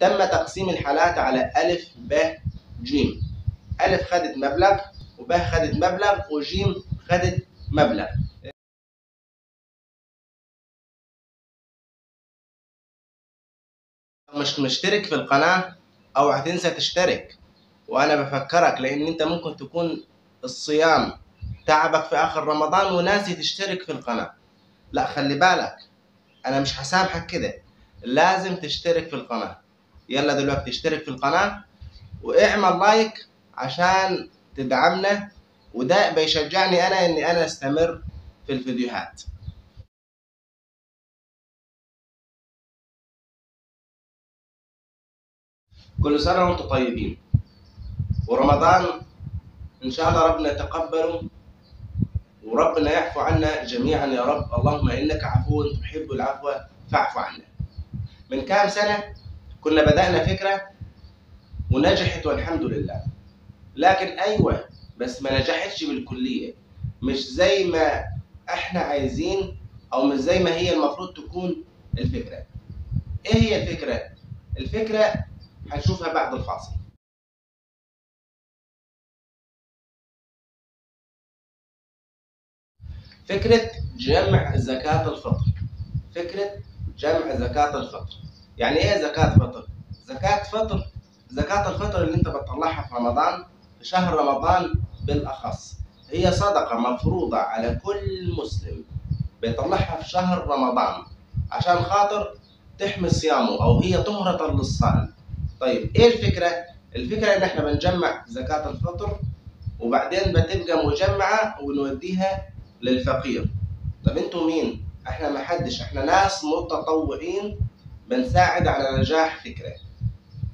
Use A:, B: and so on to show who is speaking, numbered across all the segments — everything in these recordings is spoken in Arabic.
A: تم تقسيم الحالات على ألف ب ج. ألف خدت مبلغ وب خدت مبلغ وجيم خدت مبلغ. مش مشترك في القناة أو هتنسى تشترك. وأنا بفكرك لأن أنت ممكن تكون الصيام تعبك في آخر رمضان وناسي تشترك في القناة. لا خلي بالك أنا مش هسامحك كده. لازم تشترك في القناة. يلا دلوقتي اشترك في القناة واعمل لايك عشان تدعمنا وده بيشجعني أنا إني أنا أستمر في الفيديوهات. كل سنة وأنتم طيبين. ورمضان إن شاء الله ربنا يتقبله وربنا يعفو عنا جميعا يا رب. اللهم إنك عفو تحب العفو فاعف عنا. من كام سنة؟ كنا بدأنا فكرة ونجحت والحمد لله. لكن أيوة بس ما نجحتش بالكلية. مش زي ما إحنا عايزين أو مش زي ما هي المفروض تكون الفكرة. إيه هي الفكرة؟ الفكرة هنشوفها بعد الفاصل. فكرة جمع زكاة الفطر. فكرة جمع زكاة الفطر. يعني إيه زكاة فطر؟ زكاة فطر زكاة الفطر اللي أنت بتطلعها في رمضان في شهر رمضان بالأخص هي صدقة مفروضة على كل مسلم بيطلعها في شهر رمضان عشان خاطر تحمي صيامه أو هي طهرة للصائم طيب إيه الفكرة؟ الفكرة إن إحنا بنجمع زكاة الفطر وبعدين بتبقى مجمعة ونوديها للفقير طب أنتوا مين؟ إحنا ما حدش إحنا ناس متطوعين بنساعد على نجاح فكرة.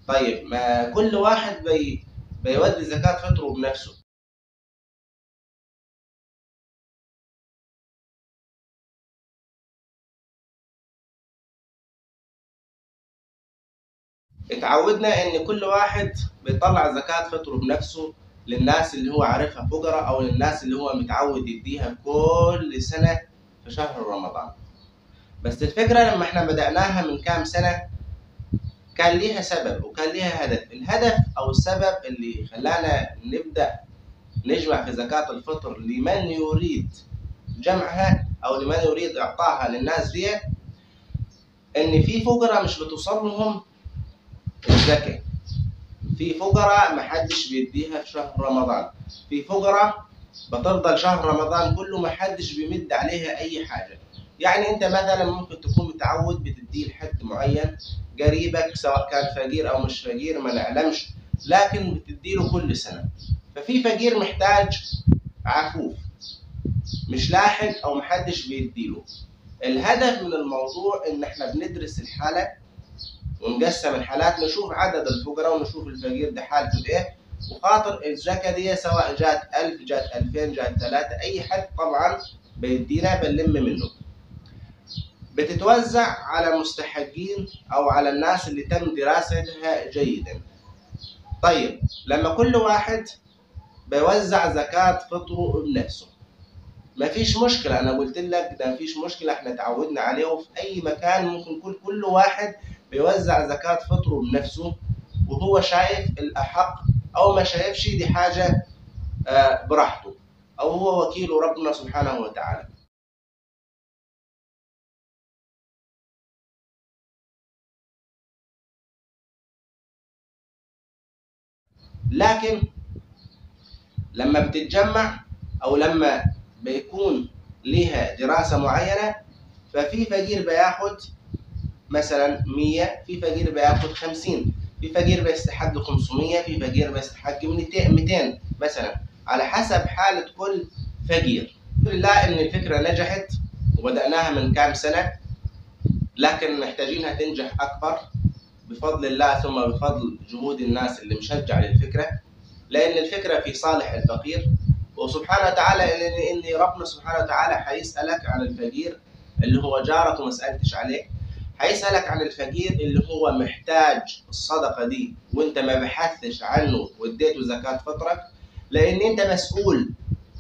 A: طيب ما كل واحد بي بيودي زكاة فطره بنفسه. اتعودنا إن كل واحد بيطلع زكاة فطره بنفسه للناس اللي هو عارفها فقراء أو للناس اللي هو متعود يديها كل سنة في شهر رمضان. بس الفكرة لما إحنا بدأناها من كام سنة كان ليها سبب وكان ليها هدف. الهدف أو السبب اللي خلانا نبدأ نجمع في زكاة الفطر لمن يريد جمعها أو لمن يريد اعطائها للناس دي إن في فقراء مش بتوصل لهم الزكاة. في فقراء ما حدش بيديها في شهر رمضان. في فقراء بتفضل شهر رمضان كله ما حدش بيمد عليها أي حاجة. يعني انت مثلا ممكن تكون متعود بتديه لحد معين قريبك سواء كان فقير أو مش فقير ما نعلمش لكن بتديله كل سنة. ففي فقير محتاج عفوف مش لاحق أو محدش بيديله الهدف من الموضوع إن إحنا بندرس الحالة ونقسم الحالات نشوف عدد الفقراء ونشوف الفقير ده حالته إيه. وخاطر الزكاة دي سواء جات 1000 جات 2000 جات 3 أي حد طبعا بيدينا بنلم منه. بتتوزع على مستحقين أو على الناس اللي تم دراستها جيدا. طيب لما كل واحد بيوزع زكاة فطره بنفسه مفيش مشكلة. أنا قلت لك ده مفيش مشكلة إحنا تعودنا عليه وفي أي مكان ممكن يكون كل واحد بيوزع زكاة فطره بنفسه وهو شايف الأحق أو ما شايفش دي حاجة براحته أو هو وكيل ربنا سبحانه وتعالى. لكن لما بتتجمع أو لما بيكون ليها دراسة معينة ففي فقير بياخد مثلا 100 في فقير بياخد 50 في فقير بيستحق له 500 في فقير بيستحق 200 مثلا. على حسب حالة كل فقير. الحمد لله إن الفكرة نجحت وبدأناها من كام سنة لكن محتاجينها تنجح أكبر. بفضل الله ثم بفضل جهود الناس اللي مشجع للفكرة لأن الفكرة في صالح الفقير. وسبحانه وتعالى ان ربنا سبحانه وتعالى حيسألك عن الفقير اللي هو جارك وما سألتش عليه. هيسالك عن الفقير اللي هو محتاج الصدقة دي وأنت ما بحثتش عنه واديته زكاة فطرك. لأن أنت مسؤول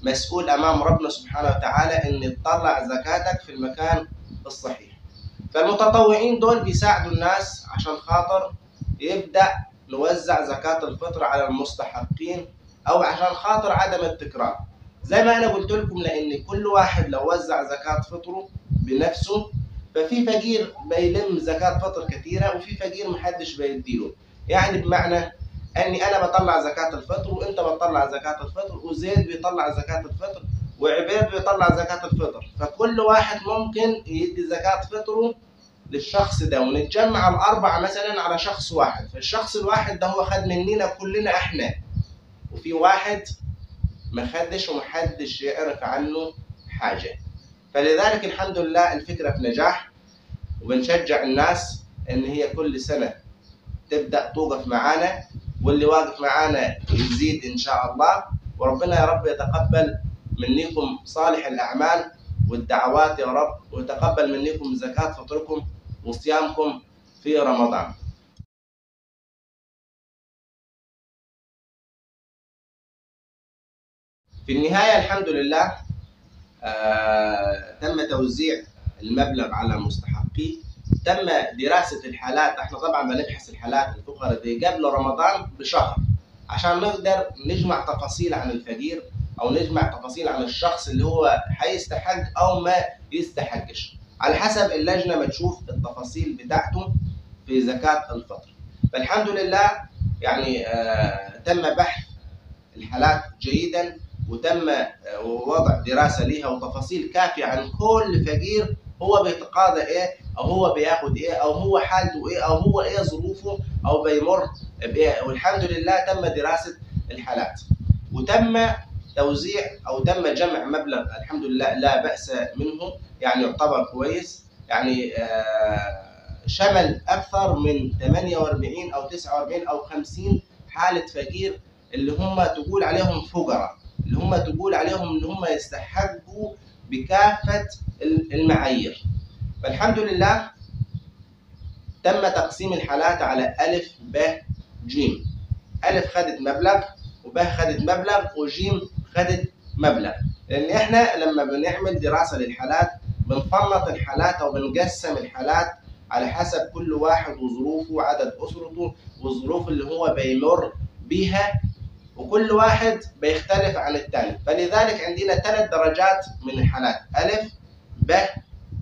A: مسؤول أمام ربنا سبحانه وتعالى إن تطلع زكاتك في المكان الصحيح. فالمتطوعين دول بيساعدوا الناس عشان خاطر يبدأ نوزع زكاة الفطر على المستحقين أو عشان خاطر عدم التكرار. زي ما أنا قلت لكم لأن كل واحد لو وزع زكاة فطره بنفسه ففي فقير بيلم زكاة فطر كثيرة وفي فقير محدش بيديله. يعني بمعنى إني أنا بطلع زكاة الفطر وأنت بتطلع زكاة الفطر وزيد بيطلع زكاة الفطر وعبيد بيطلع زكاة الفطر. فكل واحد ممكن يدي زكاة فطره للشخص ده ونتجمع الأربعة مثلا على شخص واحد. فالشخص الواحد ده هو خد مننا كلنا إحنا. وفي واحد ما خدش ومحدش يعرف عنه حاجة. فلذلك الحمد لله الفكرة في نجاح. وبنشجع الناس إن هي كل سنة تبدأ توقف معانا واللي واقف معانا يزيد إن شاء الله. وربنا يا رب يتقبل منكم صالح الأعمال والدعوات يا رب ويتقبل منكم زكاة فطركم. وصيامكم في رمضان. في النهاية الحمد لله آه تم توزيع المبلغ على مستحقيه تم دراسة الحالات. إحنا طبعا بنبحث الحالات الفقراء دي قبل رمضان بشهر عشان نقدر نجمع تفاصيل عن الفقير أو نجمع تفاصيل عن الشخص اللي هو هيستحق أو ما يستحقش. على حسب اللجنة ما تشوف التفاصيل بتاعته في زكاة الفطر. فالحمد لله يعني آه تم بحث الحالات جيدا وتم آه وضع دراسة ليها وتفاصيل كافية عن كل فقير هو بيتقاضى إيه أو هو بياخد إيه أو هو حالته إيه أو هو إيه ظروفه أو بيمر بإيه. والحمد لله تم دراسة الحالات. وتم توزيع أو تم جمع مبلغ الحمد لله لا بأس منه. يعني يعتبر كويس. يعني آه شمل أكثر من 48 أو 49 أو 50 حالة فقير اللي هم تقول عليهم فقراء اللي هم تقول عليهم ان هم يستحقوا بكافة المعايير. فالحمد لله تم تقسيم الحالات على ألف ب ج ألف خدت مبلغ وب خدت مبلغ وجيم خدت مبلغ. لأن إحنا لما بنعمل دراسة للحالات بنفنط الحالات أو بنقسم الحالات على حسب كل واحد وظروفه وعدد أسرته والظروف اللي هو بيمر بيها وكل واحد بيختلف عن الثاني فلذلك عندنا ثلاث درجات من الحالات. ألف ب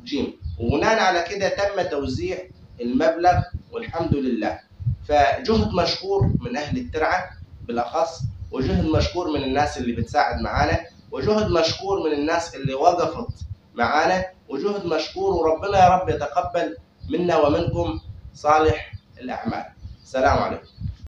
A: ج. وبناء على كده تم توزيع المبلغ والحمد لله. فجهد مشكور من أهل الترعة بالأخص وجهد مشكور من الناس اللي بتساعد معانا وجهد مشكور من الناس اللي وقفت معانا وجهد مشكور وربنا يا رب يتقبل منا ومنكم صالح الأعمال. السلام عليكم.